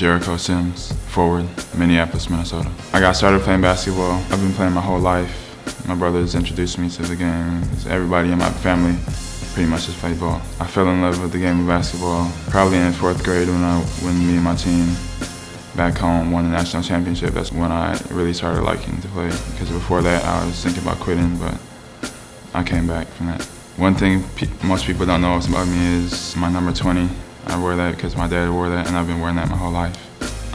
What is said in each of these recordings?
Jericho Sims, forward, Minneapolis, Minnesota. I got started playing basketball. I've been playing my whole life. My brothers introduced me to the game. Everybody in my family pretty much just played ball. I fell in love with the game of basketball probably in fourth grade when I when me and my team back home won the national championship. That's when I really started liking to play because before that I was thinking about quitting, but I came back from that. One thing pe most people don't know about me is my number 20. I wear that because my dad wore that and I've been wearing that my whole life.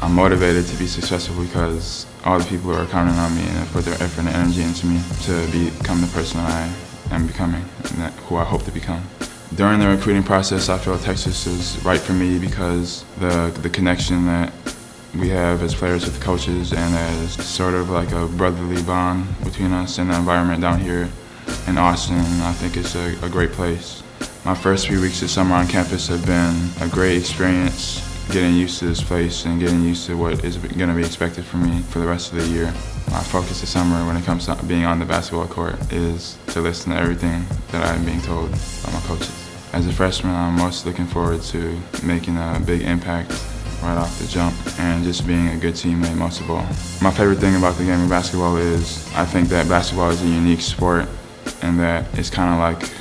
I'm motivated to be successful because all the people are counting on me and put their effort and energy into me to become the person I am becoming and who I hope to become. During the recruiting process, I felt Texas is right for me because the, the connection that we have as players with coaches and as sort of like a brotherly bond between us and the environment down here in Austin, I think it's a, a great place. My first few weeks of summer on campus have been a great experience getting used to this place and getting used to what is going to be expected from me for the rest of the year. My focus this summer when it comes to being on the basketball court is to listen to everything that I'm being told by my coaches. As a freshman, I'm most looking forward to making a big impact right off the jump and just being a good teammate most of all. My favorite thing about the game of basketball is I think that basketball is a unique sport and that it's kind of like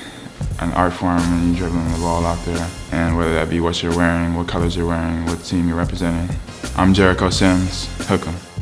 an art form and you're dribbling the ball out there. And whether that be what you're wearing, what colors you're wearing, what team you're representing. I'm Jericho Sims, hook 'em.